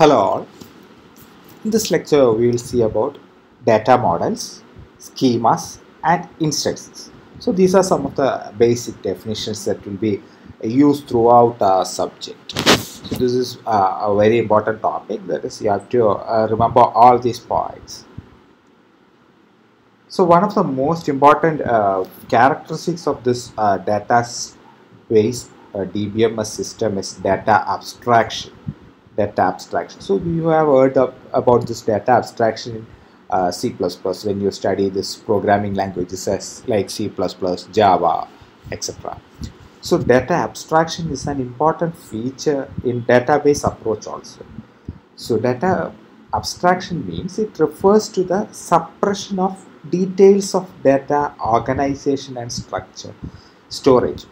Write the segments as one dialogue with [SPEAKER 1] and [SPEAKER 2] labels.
[SPEAKER 1] Hello all. In this lecture we will see about data models, schemas and instances. So these are some of the basic definitions that will be used throughout our subject. So this is uh, a very important topic that is you have to uh, remember all these points. So one of the most important uh, characteristics of this uh, data based uh, DBMS system is data abstraction data abstraction. So you have heard about this data abstraction in uh, C++ when you study this programming languages as like C++, Java, etc. So data abstraction is an important feature in database approach also. So data abstraction means it refers to the suppression of details of data organization and structure storage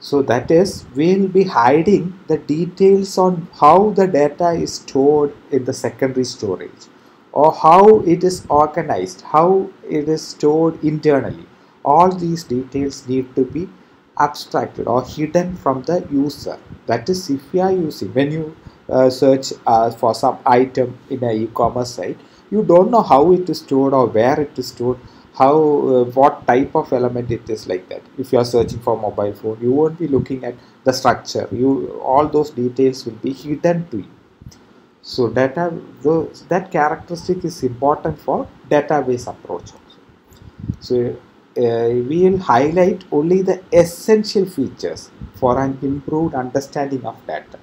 [SPEAKER 1] so that is we'll be hiding the details on how the data is stored in the secondary storage or how it is organized, how it is stored internally. All these details need to be abstracted or hidden from the user. That is if you are using, when you uh, search uh, for some item in an e-commerce site, you don't know how it is stored or where it is stored how uh, what type of element it is like that. If you are searching for mobile phone you won't be looking at the structure. You all those details will be hidden to you. So data those, that characteristic is important for database approach also. So uh, we will highlight only the essential features for an improved understanding of data.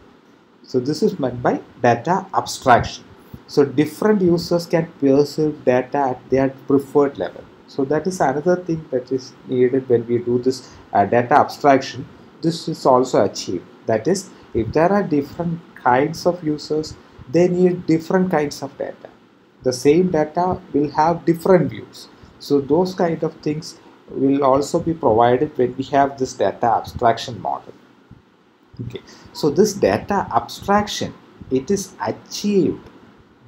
[SPEAKER 1] So this is meant by data abstraction. So different users can perceive data at their preferred level so that is another thing that is needed when we do this uh, data abstraction. This is also achieved. That is, if there are different kinds of users, they need different kinds of data. The same data will have different views. So those kind of things will also be provided when we have this data abstraction model. Okay, so this data abstraction it is achieved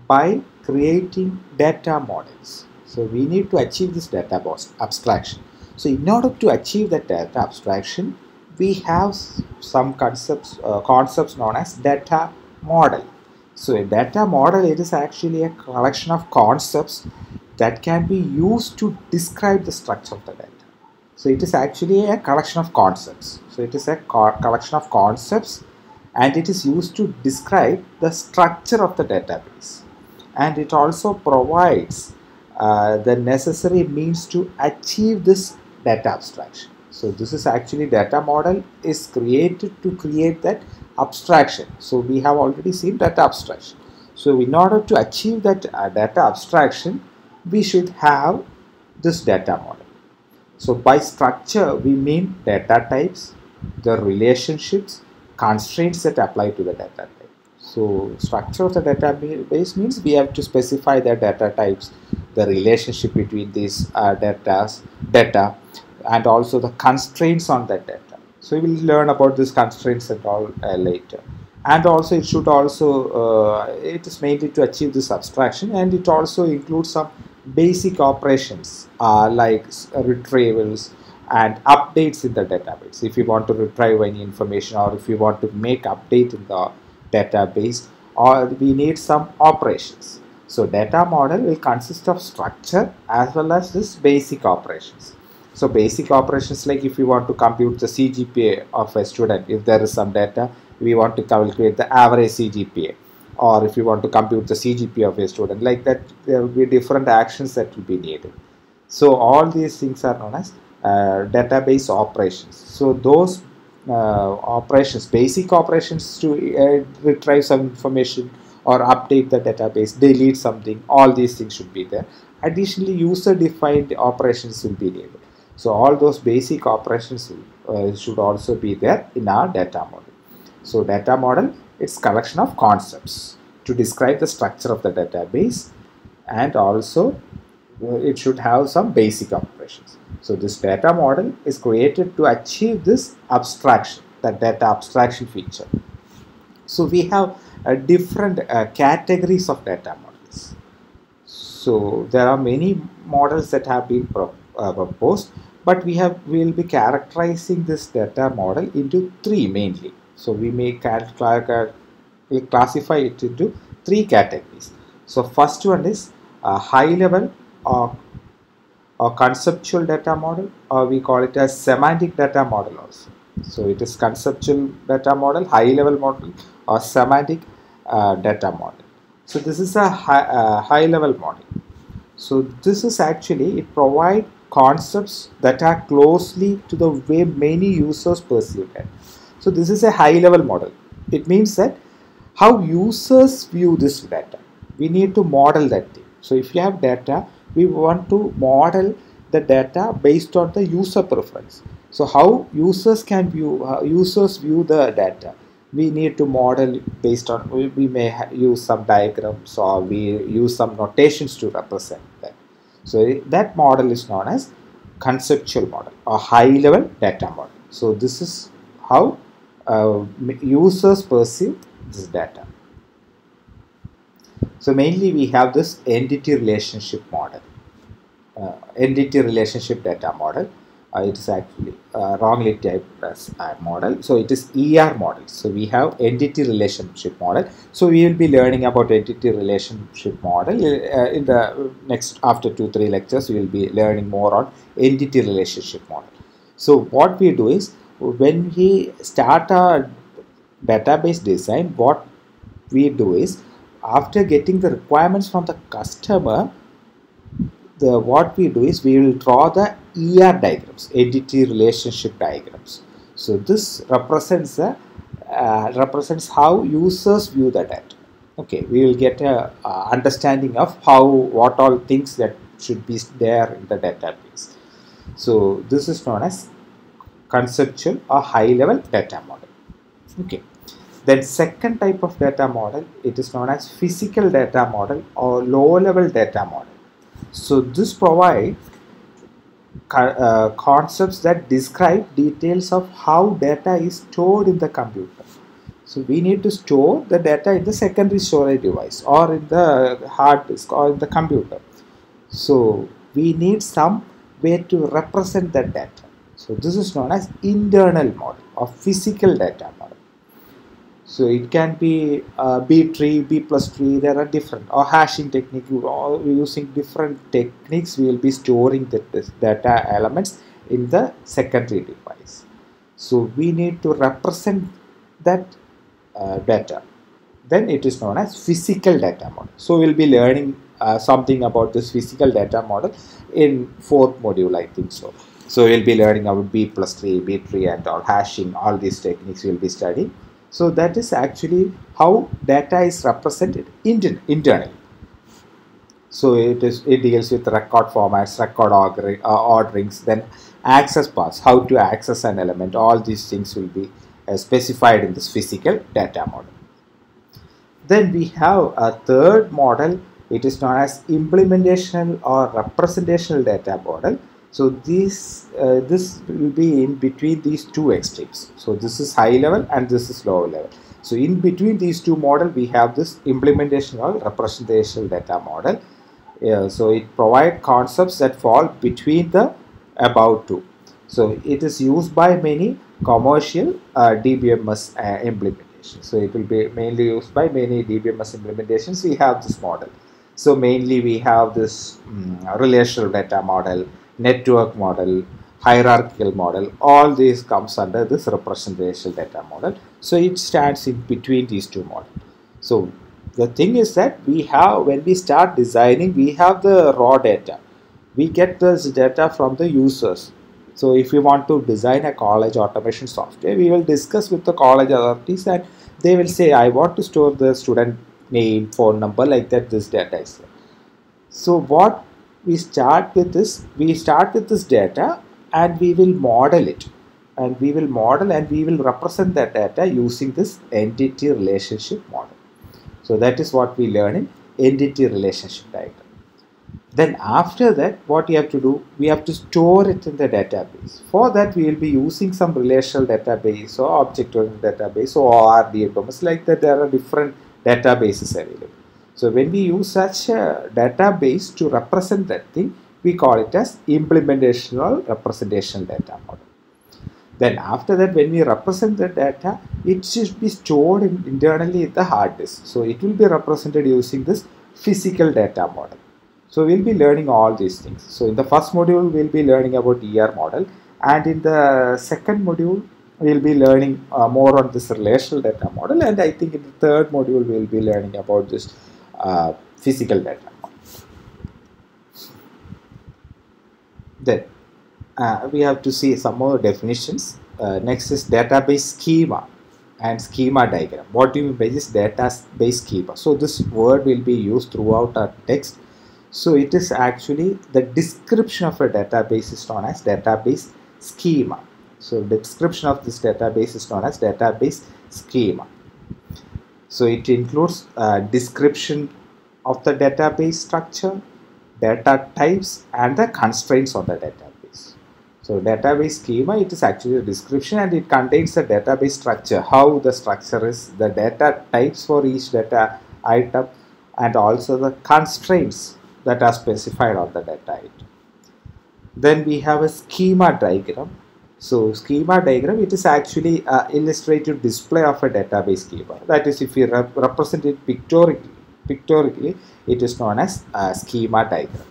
[SPEAKER 1] by creating data models. So we need to achieve this data abstraction. So in order to achieve that data abstraction, we have some concepts uh, concepts known as data model. So a data model it is actually a collection of concepts that can be used to describe the structure of the data. So it is actually a collection of concepts. So it is a co collection of concepts and it is used to describe the structure of the database. And it also provides uh, the necessary means to achieve this data abstraction. So this is actually data model is created to create that abstraction. So we have already seen data abstraction. So in order to achieve that uh, data abstraction, we should have this data model. So by structure, we mean data types, the relationships, constraints that apply to the data type. So structure of the database means we have to specify the data types, the relationship between these uh, data, data and also the constraints on that data. So we will learn about these constraints and all uh, later. And also it should also, uh, it is mainly to achieve this abstraction and it also includes some basic operations uh, like retrievals and updates in the database. If you want to retrieve any information or if you want to make update in the database or we need some operations. So data model will consist of structure as well as this basic operations. So basic operations like if you want to compute the CGPA of a student, if there is some data, we want to calculate the average CGPA or if you want to compute the CGPA of a student like that there will be different actions that will be needed. So all these things are known as uh, database operations. So those uh, operations, basic operations to uh, retrieve some information or update the database, delete something, all these things should be there. Additionally, user-defined operations will be needed. So all those basic operations uh, should also be there in our data model. So data model is collection of concepts to describe the structure of the database and also it should have some basic operations. So this data model is created to achieve this abstraction, the data abstraction feature. So we have uh, different uh, categories of data models. So there are many models that have been pro uh, proposed, but we have will be characterizing this data model into three mainly. So we may classify it into three categories. So first one is a high level or, or conceptual data model or we call it as semantic data model also. So it is conceptual data model, high level model or semantic uh, data model. So this is a high, uh, high level model. So this is actually it provide concepts that are closely to the way many users perceive it. So this is a high level model. It means that how users view this data. We need to model that thing. So if you have data, we want to model the data based on the user preference. So how users can view, uh, users view the data. We need to model based on, we, we may use some diagrams or we use some notations to represent that. So that model is known as conceptual model or high level data model. So this is how uh, users perceive this data. So mainly we have this entity relationship model, uh, entity relationship data model. Uh, it is actually uh, wrongly typed as a model. So it is ER model. So we have entity relationship model. So we will be learning about entity relationship model uh, in the next after two three lectures. We will be learning more on entity relationship model. So what we do is when we start a database design, what we do is after getting the requirements from the customer, the what we do is we will draw the ER diagrams, entity relationship diagrams. So this represents the uh, represents how users view the data. Okay, we will get a uh, understanding of how what all things that should be there in the database. So this is known as conceptual or high level data model. Okay. Then second type of data model, it is known as physical data model or low level data model. So this provides uh, concepts that describe details of how data is stored in the computer. So we need to store the data in the secondary storage device or in the hard disk or in the computer. So we need some way to represent that data. So this is known as internal model or physical data model. So it can be uh, B tree, B plus tree, there are different or hashing technique, or using different techniques we will be storing the data elements in the secondary device. So we need to represent that uh, data. Then it is known as physical data model. So we'll be learning uh, something about this physical data model in fourth module I think so. So we'll be learning about B plus tree, B tree and all hashing, all these techniques we'll be studying. So that is actually how data is represented intern internally. So it is it deals with record formats, record uh, orderings, then access paths, how to access an element. All these things will be uh, specified in this physical data model. Then we have a third model. It is known as implementational or representational data model so this uh, this will be in between these two extremes. So this is high level and this is low level. So in between these two model, we have this implementation implementational representational data model. Yeah, so it provide concepts that fall between the above two. So it is used by many commercial uh, DBMS uh, implementations. So it will be mainly used by many DBMS implementations. We have this model. So mainly we have this um, relational data model, network model, hierarchical model, all these comes under this representational data model. So it stands in between these two models. So the thing is that we have, when we start designing, we have the raw data. We get this data from the users. So if we want to design a college automation software, we will discuss with the college authorities and they will say, I want to store the student name, phone number like that, this data is there. So what we start with this we start with this data and we will model it. And we will model and we will represent that data using this entity relationship model. So that is what we learn in entity relationship diagram. Then after that what you have to do we have to store it in the database. For that we will be using some relational database or object oriented database or RDBMS like that there are different databases available so when we use such a database to represent that thing, we call it as implementational representation data model. Then after that, when we represent the data, it should be stored in, internally in the hard disk. So it will be represented using this physical data model. So we'll be learning all these things. So in the first module, we'll be learning about ER model. And in the second module, we'll be learning uh, more on this relational data model. And I think in the third module, we'll be learning about this physical data. Then uh, we have to see some more definitions. Uh, next is database schema and schema diagram. What do you mean by this database schema? So this word will be used throughout our text. So it is actually the description of a database is known as database schema. So the description of this database is known as database schema. So it includes a description of the database structure, data types and the constraints on the database. So database schema, it is actually a description and it contains the database structure, how the structure is, the data types for each data item and also the constraints that are specified on the data item. Then we have a schema diagram. So schema diagram, it is actually an illustrative display of a database schema. That is if you rep represent it pictorially, pictorially, it is known as a schema diagram.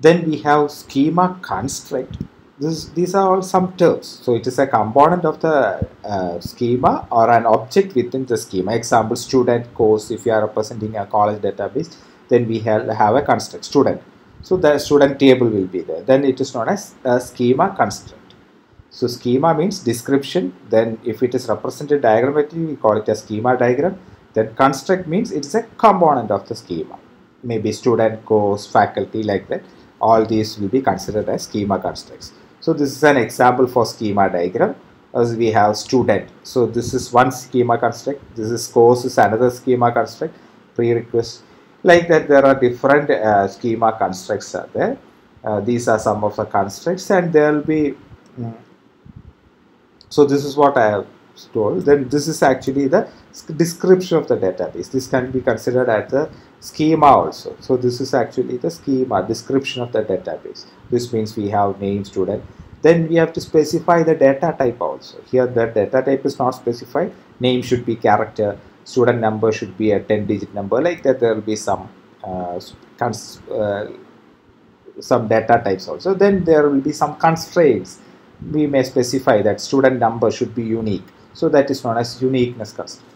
[SPEAKER 1] Then we have schema construct. This, these are all some terms. So it is a component of the uh, schema or an object within the schema. Example, student course, if you are representing a college database, then we have, have a construct, student. So the student table will be there. Then it is known as a schema construct. So schema means description. Then if it is represented diagrammatically, we call it a schema diagram. Then construct means it is a component of the schema. Maybe student, course, faculty like that all these will be considered as schema constructs. So this is an example for schema diagram as we have student. So this is one schema construct, this is course is another schema construct, prerequisite. Like that there are different uh, schema constructs are there. Uh, these are some of the constructs and there will be, mm, so this is what I have told. Then this is actually the description of the database. This can be considered as the schema also. So this is actually the schema description of the database. This means we have name student. Then we have to specify the data type also. Here the data type is not specified. Name should be character. Student number should be a 10 digit number. Like that there will be some uh, uh, some data types also. Then there will be some constraints. We may specify that student number should be unique. So that is known as uniqueness constraint.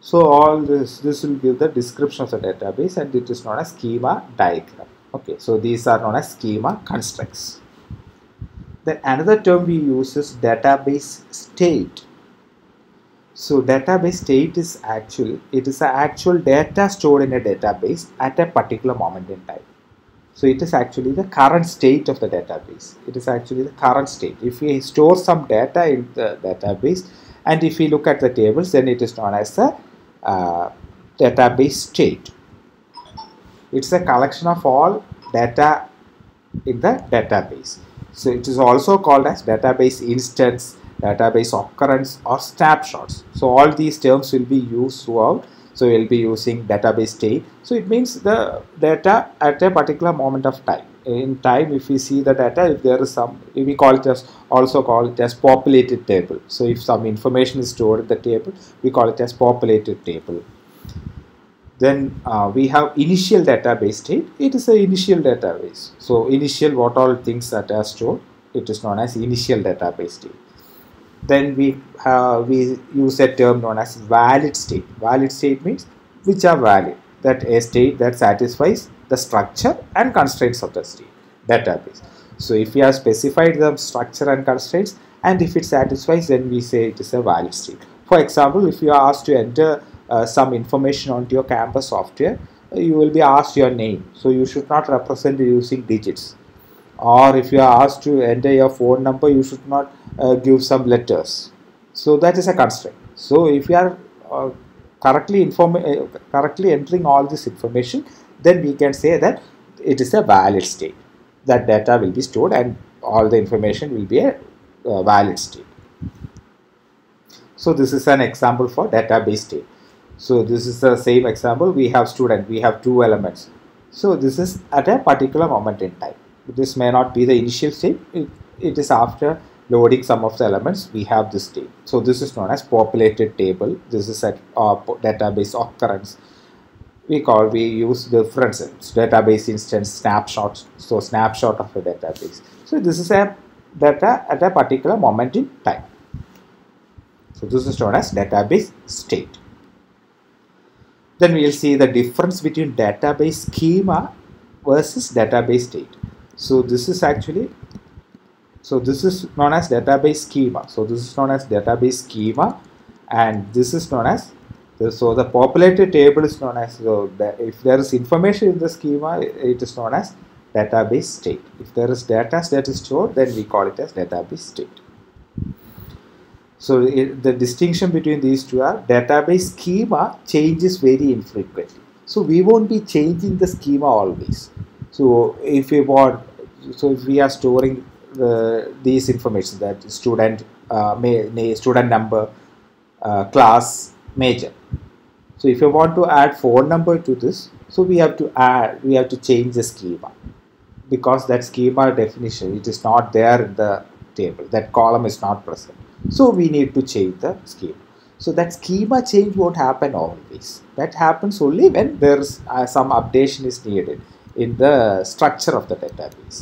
[SPEAKER 1] So all this, this will give the description of the database and it is known as schema diagram. Okay, so these are known as schema constructs. Then another term we use is database state. So database state is actual, it is actual data stored in a database at a particular moment in time. So it is actually the current state of the database. It is actually the current state. If we store some data in the database and if we look at the tables, then it is known as the uh, database state. It's a collection of all data in the database. So it is also called as database instance, database occurrence or snapshots. So all these terms will be used throughout. So we'll be using database state. So it means the data at a particular moment of time. In time, if we see the data, if there is some, we call it as also call it as populated table. So if some information is stored in the table, we call it as populated table. Then uh, we have initial database state. It is an initial database. So initial what all things that are stored, it is known as initial database state. Then we have, we use a term known as valid state. Valid state means which are valid. That a state that satisfies the structure and constraints of the state database. So if we have specified the structure and constraints and if it satisfies then we say it is a valid state. For example, if you are asked to enter uh, some information onto your campus software, uh, you will be asked your name. So you should not represent using digits. Or if you are asked to enter your phone number, you should not uh, give some letters. So that is a constraint. So if you are uh, correctly inform uh, correctly entering all this information, then we can say that it is a valid state. That data will be stored and all the information will be a valid state. So this is an example for database state. So this is the same example. We have student, we have two elements. So this is at a particular moment in time. This may not be the initial state. It, it is after loading some of the elements. We have this state so this is known as populated table. This is a uh, database occurrence we call we use differences database instance snapshots so snapshot of a database. So this is a data at a particular moment in time. So this is known as database state. Then we will see the difference between database schema versus database state so this is actually so this is known as database schema. So this is known as database schema. And this is known as so the populated table is known as so if there is information in the schema it is known as database state. If there is data that is stored then we call it as database state. So it, the distinction between these two are database schema changes very infrequently. So we won't be changing the schema always. So if we want so if we are storing the, these information that student uh, may, student number uh, class major. So if you want to add phone number to this so we have to add we have to change the schema. Because that schema definition it is not there in the table. That column is not present. So we need to change the schema. So that schema change won't happen always. That happens only when there's uh, some updation is needed in the structure of the database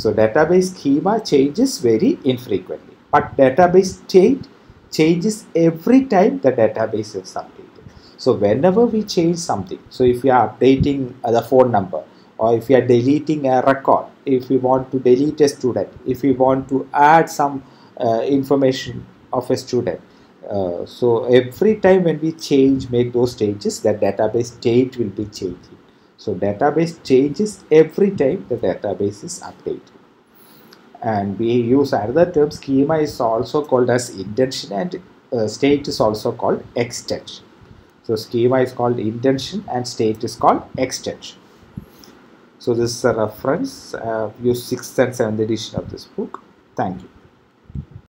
[SPEAKER 1] so database schema changes very infrequently, but database state changes every time the database is updated. So whenever we change something, so if we are updating the phone number or if we are deleting a record, if we want to delete a student, if we want to add some uh, information of a student, uh, so every time when we change, make those changes, the database state will be changing. So database changes every time the database is updated. And we use another term schema is also called as intension and uh, state is also called extension. So schema is called intension and state is called extension. So this is a reference. Uh, use 6th and 7th edition of this book. Thank you.